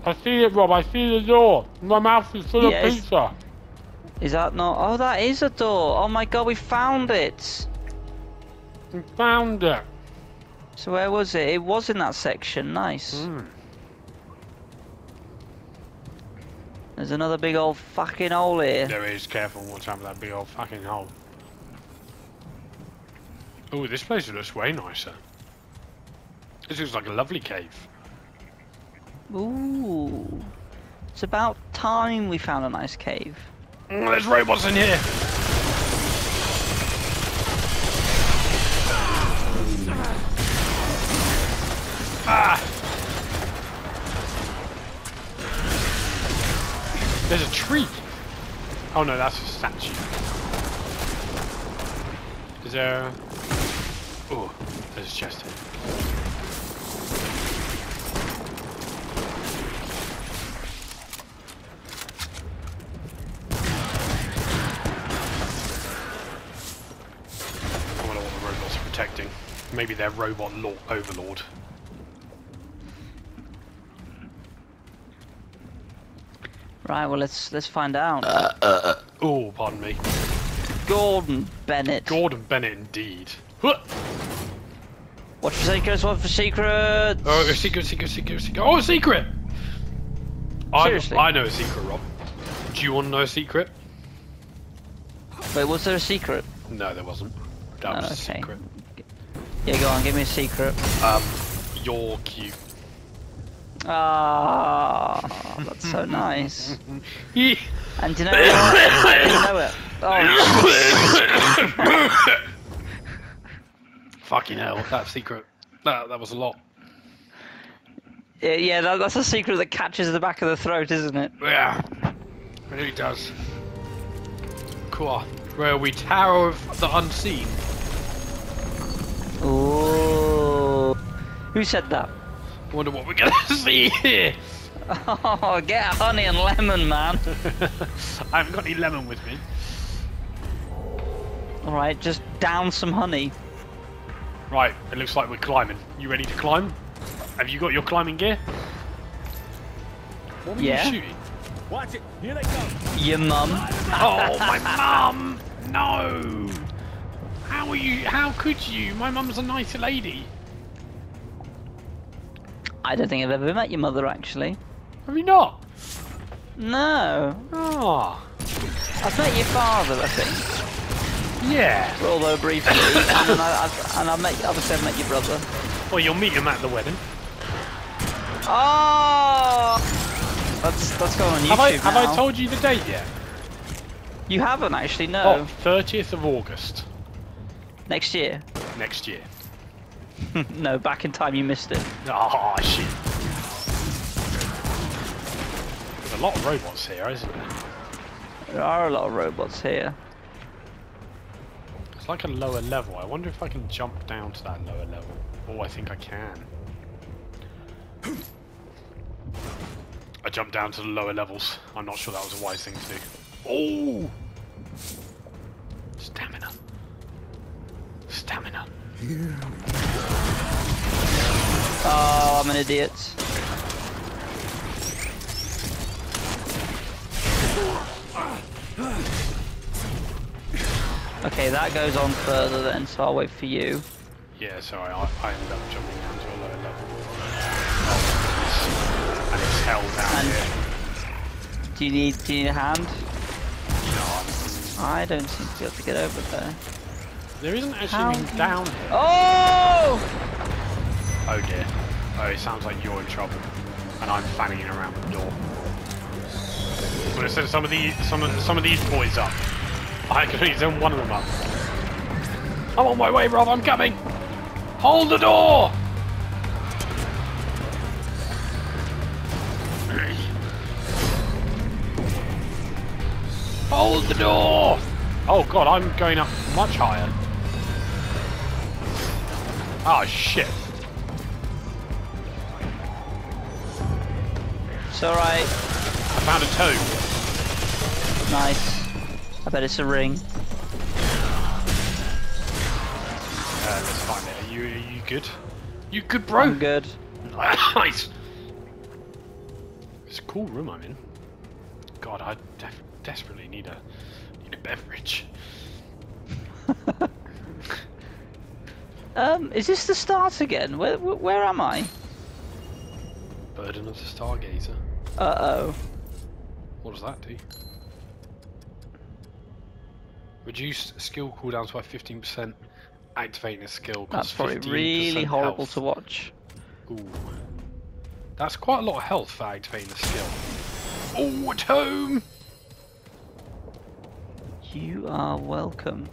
A: I see it, Rob. I see the door. My mouth is full
B: Yes.
A: of pizza.
B: Is that not? Oh, that is a door. Oh my god, we found it.
A: We found it.
B: So where was it? It was in that section. Nice.
A: Mm.
B: There's another big old fucking hole here.
A: There is. Careful. Out for that big old fucking hole. Oh, this place looks way nicer. This looks like a lovely cave.
B: Ooh. It's about time we found a nice cave.
A: There's robots in here. Ah! There's a tree. Oh no, that's a statue. Is there? Oh, there's a chest here. I wonder what the robots are protecting. Maybe they're robot law overlord.
B: Right, well let's let's find out. Uh, uh, uh.
A: Oh, pardon me.
B: Gordon Bennett.
A: Gordon Bennett, indeed. Huh.
B: Watch for secrets, watch for secrets!
A: Oh, a secret, secret, secret, secret. Oh, a secret! I,
B: Seriously?
A: I know a secret, Rob. Do you want to know a secret?
B: Wait, was there a secret?
A: No, there wasn't. That oh, was
B: Oh,
A: a secret.
B: Yeah, go on, give me a secret.
A: Um, you're cute.
B: Ah, that's so nice. And do you know what? I didn't know it. Oh,
A: Fucking hell, that secret. That, that was a lot.
B: yeah, yeah that, that's a secret that catches the back of the throat, isn't it?
A: Yeah, it really does. Cool. Where we? Tower of the Unseen.
B: Ooh. Who said that?
A: Wonder what we're gonna see here.
B: Oh, get honey and lemon, man.
A: I haven't got any lemon with me.
B: Alright, just down some honey.
A: Right, it looks like we're climbing. You ready to climb? Have you got your climbing gear? What were
B: Yeah.
A: you shooting?
C: Watch it. Here they come.
B: Your mum.
A: Oh, my mum! No! How are you? How could you? My mum's a nice lady.
B: I don't think I've ever met your mother, actually.
A: Have you not?
B: No.
A: Oh,
B: I've met your father, I think.
A: yeah.
B: Although briefly. and I, I've, and I've met, obviously I've met your brother.
A: Well, you'll meet him at the wedding.
B: Oh! That's, that's going on YouTube
A: Have I have
B: now.
A: I told you the date yet?
B: You haven't actually,
A: Oh,
B: no.
A: 30th of August
B: Next year.
A: next year.
B: no, back in time you missed it.
A: Oh shit. There's a lot of robots here, isn't there?
B: There are a lot of robots here.
A: It's like a lower level. I wonder if I can jump down to that lower level. Oh, I think I can. I jumped down to the lower levels. I'm not sure that was a wise thing to do. Oh! Stamina. Stamina.
B: Oh, I'm an idiot. Okay, that goes on further then, so I'll wait for you.
A: Yeah, sorry, I, I ended up jumping down to a lower level. Oh, and it's hell down
B: And-
A: here.
B: Do you need do you need a hand?
A: No, I'm-
B: I don't seem to be able to get over there.
A: There isn't actually
B: How
A: anything down here.
B: Oh!
A: Oh dear. Oh, it sounds like you're in trouble, and I'm fanning around the door. I'm gonna send some of these some of some of these boys up. I can only send one of them up. I'm on my way, Rob. I'm coming. Hold the door. Hold the door. Oh god, I'm going up much higher. Oh shit.
B: It's alright.
A: I found a toad.
B: Nice. I bet it's a ring.
A: Uh, let's find it. Are you, are you good? You good, bro?
B: I'm good.
A: nice. It's a cool room I'm in. God, I def- desperately need a need a beverage.
B: Um, is this the start again? Where, where, where am I?
A: Burden of the Stargazer.
B: Uh oh.
A: What does that do? Reduce skill cooldowns by 15%. Activating a skill
B: That's probably really horrible
A: health.
B: to watch.
A: Ooh. That's quite a lot of health for activating the skill. Oh, a home!
B: You are welcome.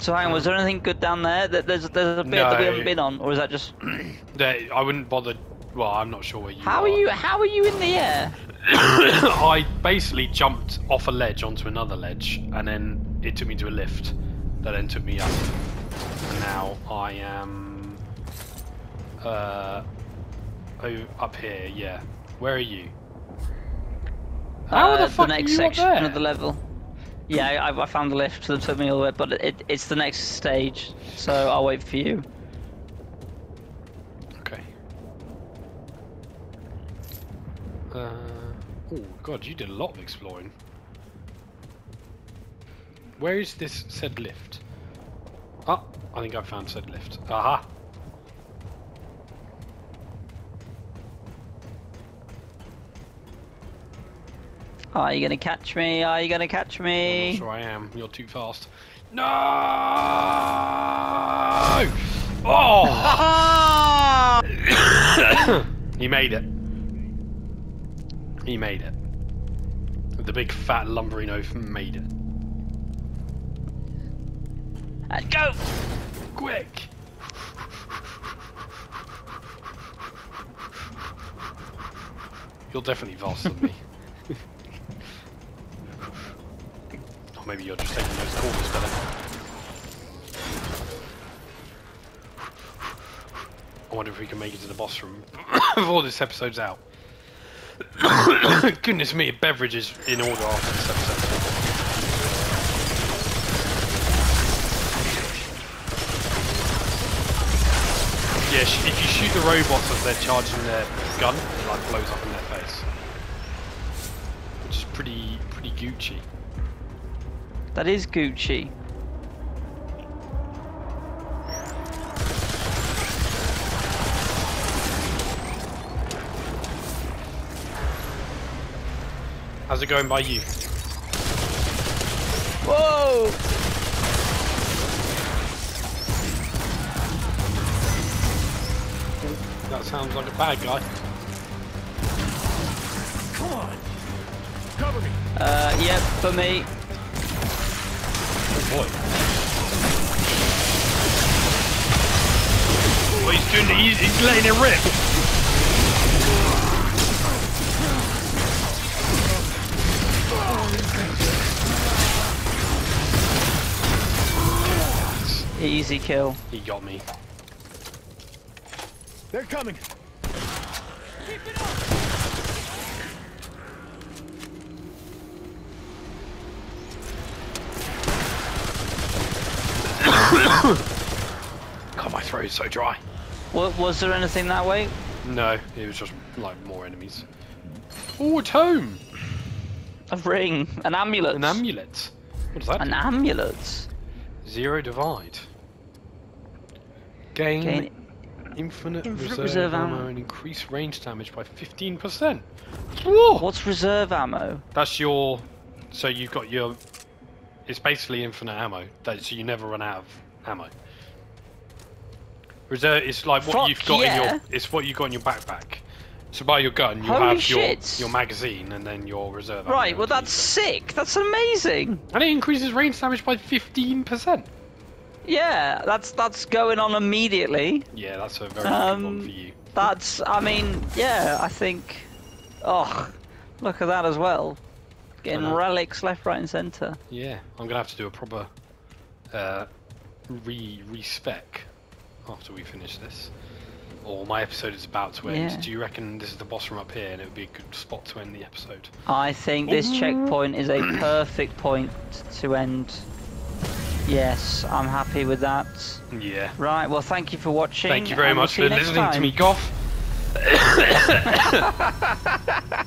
B: So hang on, was there anything good down there? There- There's there's a bit that we haven't been on, or is that just?
A: I wouldn't bother. Well, I'm not sure where you
B: How are you? How are you in the air?
A: I basically jumped off a ledge onto another ledge, and then it took me to a lift that then took me up. And now I am uh, oh, up here. Yeah. Where are you? How
B: uh,
A: the fuck
B: the
A: are
B: next
A: you up
B: section of the level. Yeah, I, I found the lift that took me all the way, but it, it's the next stage, so I'll wait for you.
A: Okay. Uh, oh god, you did a lot of exploring. Where is this said lift? Ah, I think I found said lift. Aha!
B: Are you gonna catch me? Are you gonna catch me?
A: sure I am. You're too fast. No! Oh! he made it. He made it. The big fat lumbering oaf made it.
B: And go!
A: Quick! You're definitely faster than me. maybe you're just taking those corners better. I wonder if we can make it to the boss room before this episode's out. Goodness me, beverages in order after this episode. Yeah, if you shoot the robots as they're charging their gun, it like blows up in their face. Which is pretty pretty Gucci.
B: That is Gucci.
A: How's it going by you?
B: Whoa!
A: That sounds like a bad guy.
C: Come on. Cover me.
B: Uh, yep, for me.
A: Oh boy. Oh, he's doing he's, he's letting it rip.
B: Easy kill.
A: He got me.
C: They're coming.
A: God, my throat is so dry.
B: Wa- was there anything that way?
A: No, it was just like more enemies. Oh, it's home!
B: A ring, an amulet.
A: An amulet. What does that
B: An
A: do?
B: amulet.
A: Zero divide. Gain,
B: Gain
A: infinite,
B: infinite
A: reserve,
B: reserve
A: ammo,
B: ammo.
A: and increase range damage by 15%. Whoa!
B: What's reserve ammo?
A: That's your. So you've got your. It's basically infinite ammo. That, so you never run out of ammo. Reserve. It's like what
B: Fuck
A: you've got in your. It's what you got in your backpack. So by your gun, you
B: Holy
A: have your
B: shit.
A: your magazine and then your reserve.
B: Right, well that's sick. That's amazing.
A: And it increases range damage by 15%.
B: Yeah, that's that's going on immediately.
A: Yeah, that's a very good one
B: Um,
A: for you.
B: That's, I mean, yeah, I think. Oh, look at that as well. Getting relics left, right, and centre.
A: Yeah, I'm gonna have to do a proper uh, re respec after we finish this. Or my episode is about to end.
B: Yeah.
A: Do you reckon this is the boss room up here, and it would be a good spot to end the episode?
B: I think this checkpoint is a perfect point to end. Yes, I'm happy with that.
A: Yeah.
B: Right, well, thank you for watching.
A: Thank you very much for
B: you next
A: listening to me, Goff.